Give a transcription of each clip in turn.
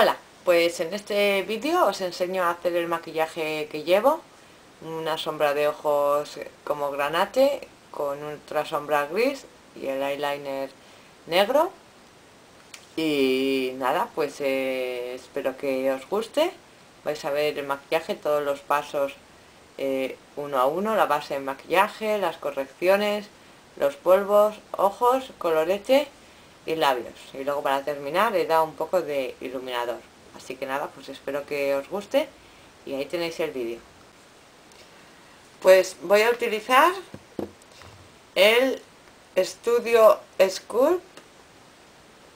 Hola, pues en este vídeo os enseño a hacer el maquillaje que llevo una sombra de ojos como granate con otra sombra gris y el eyeliner negro. Y nada, pues eh, espero que os guste. Vais a ver el maquillaje, todos los pasos eh, uno a uno, la base de maquillaje, las correcciones, los polvos, ojos, colorete y labios. Y luego para terminar he dado un poco de iluminador. Así que nada, pues espero que os guste y ahí tenéis el vídeo. Pues voy a utilizar el Studio Sculpt,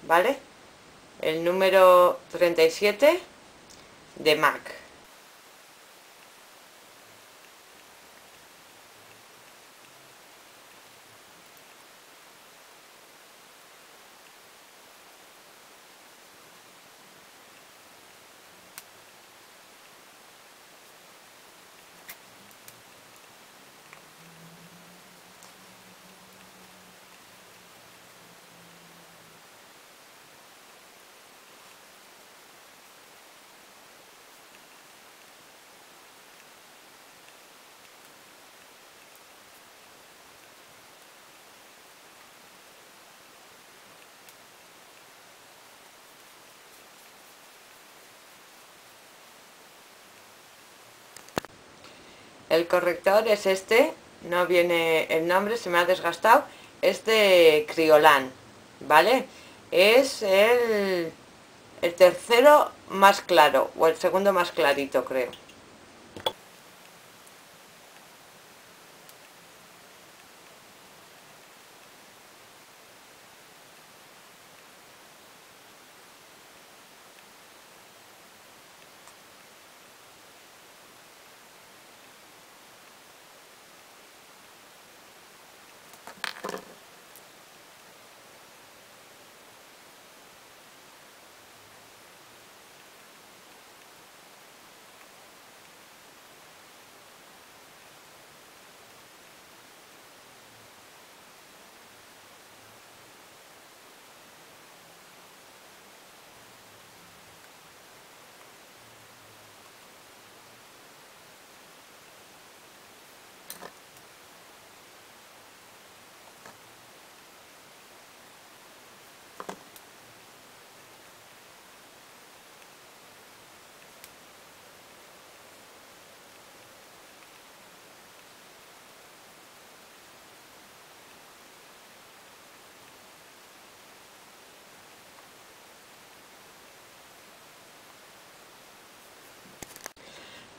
¿vale? El número 37 de Mac. El corrector es este, no viene el nombre, se me ha desgastado, es de Criolan, ¿vale? Es el, el tercero más claro, o el segundo más clarito creo.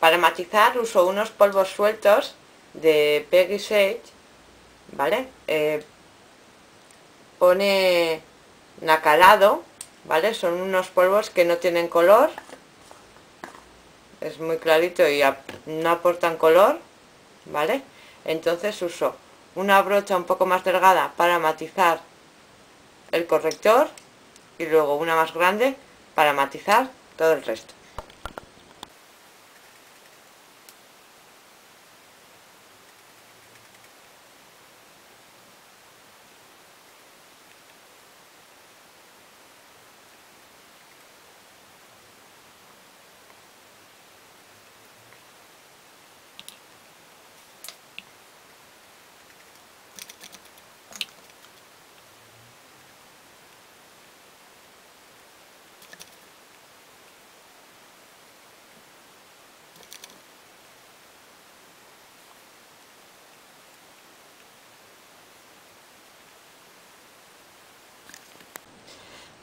Para matizar uso unos polvos sueltos de Peggy Sage, ¿vale? Eh, pone nacarado, ¿vale? Son unos polvos que no tienen color, es muy clarito y no aportan color, ¿vale? Entonces uso una brocha un poco más delgada para matizar el corrector y luego una más grande para matizar todo el resto.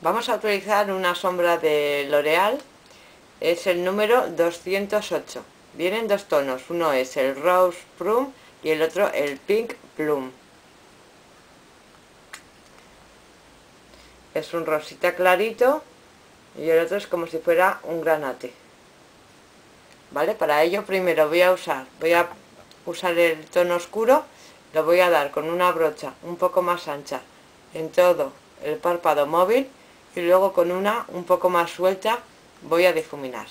Vamos a utilizar una sombra de L'Oreal, es el número 208. Vienen dos tonos, uno es el Rose Plum y el otro el Pink Plum. Es un rosita clarito y el otro es como si fuera un granate. ¿Vale? Para ello primero voy a usar, voy a usar el tono oscuro, lo voy a dar con una brocha un poco más ancha en todo el párpado móvil y luego con una un poco más suelta voy a difuminar.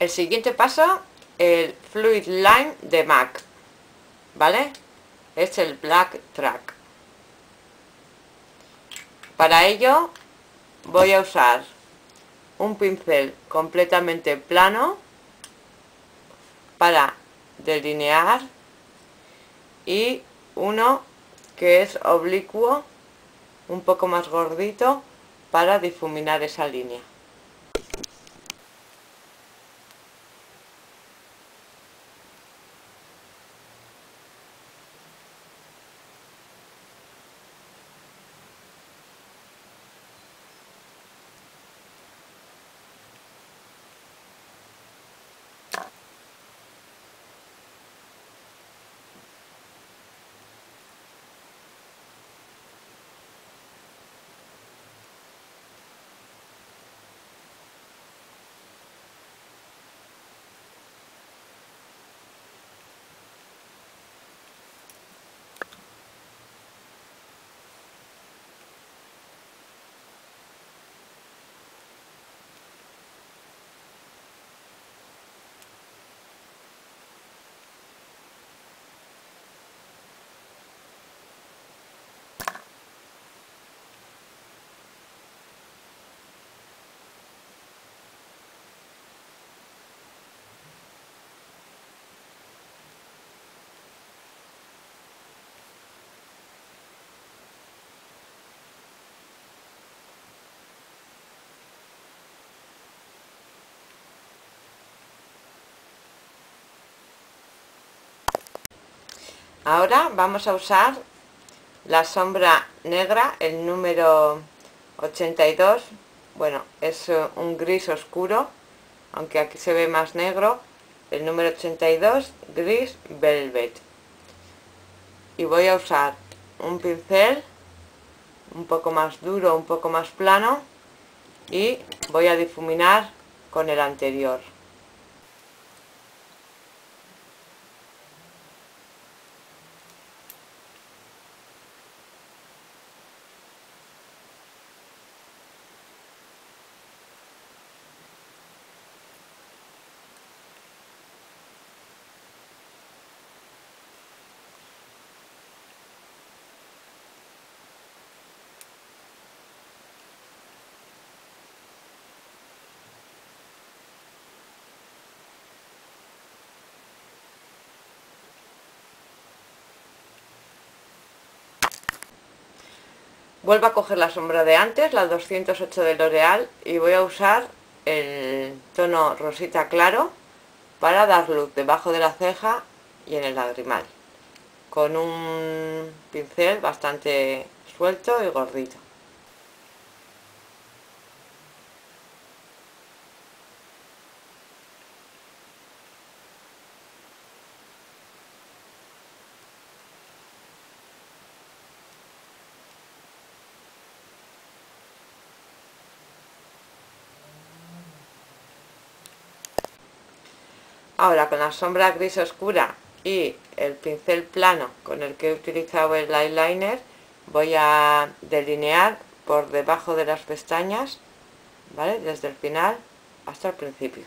El siguiente paso, el Fluid Line de MAC, ¿vale? Es el Black Track. Para ello voy a usar un pincel completamente plano para delinear y uno que es oblicuo un poco más gordito para difuminar esa línea Ahora vamos a usar la sombra negra, el número 82. Bueno, es eh, un gris oscuro, aunque aquí se ve más negro. El número 82, gris velvet. Y voy a usar un pincel un poco más duro, un poco más plano y voy a difuminar con el anterior. Vuelvo a coger la sombra de antes, la 208 de L'Oreal, y voy a usar el tono rosita claro para dar luz debajo de la ceja y en el lagrimal, con un pincel bastante suelto y gordito. Ahora con la sombra gris oscura y el pincel plano con el que he utilizado el eyeliner voy a delinear por debajo de las pestañas, ¿vale? Desde el final hasta el principio.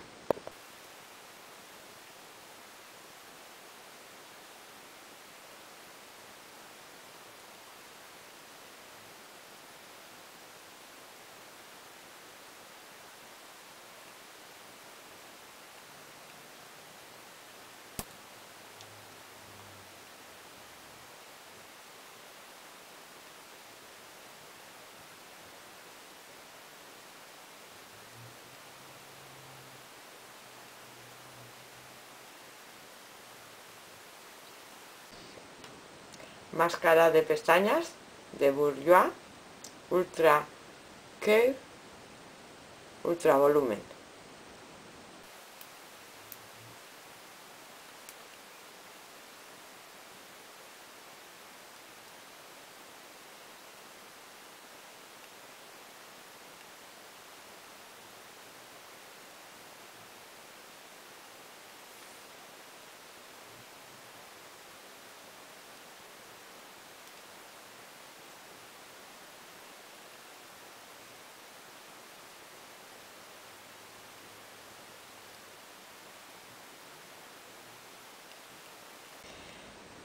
Máscara de pestañas de Bourjois Ultra Care Ultra Volumen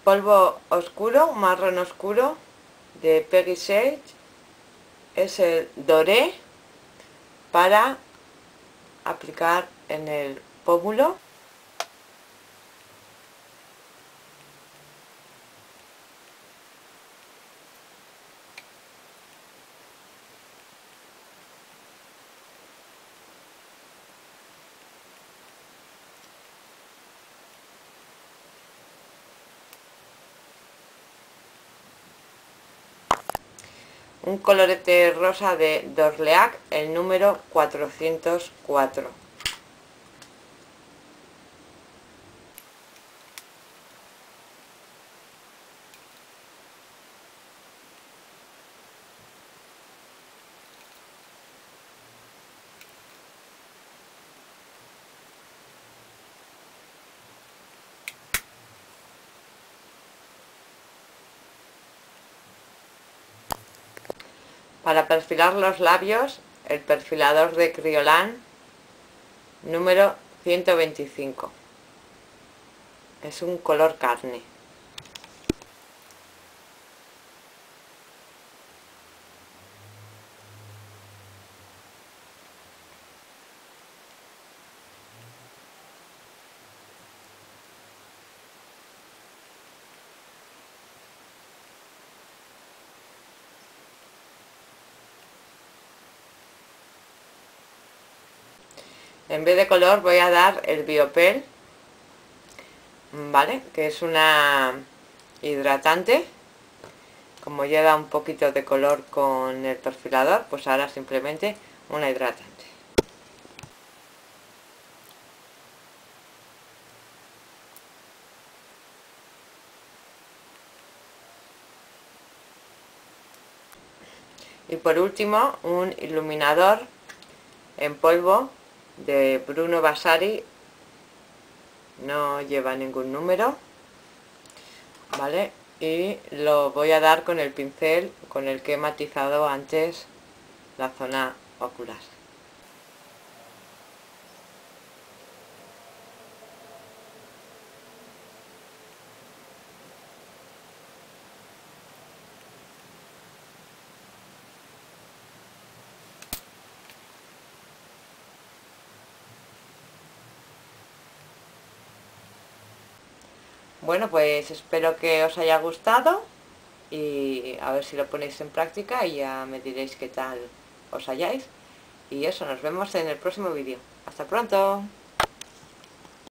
polvo oscuro, marrón oscuro de Peggy Sage. Es el doré para aplicar en el pómulo un colorete rosa de Dorleac, el número 404. Para perfilar los labios, el perfilador de Criolan número 125. Es un color carne. En vez de color voy a dar el biopel vale que es una hidratante. Como ya da un poquito de color con el perfilador pues ahora simplemente una hidratante. Y por último un iluminador en polvo de Bruno Vasari no lleva ningún número vale y lo voy a dar con el pincel con el que he matizado antes la zona ocular Bueno, pues espero que os haya gustado y a ver si lo ponéis en práctica y ya me diréis qué tal os halláis. Y eso, nos vemos en el próximo vídeo. ¡Hasta pronto!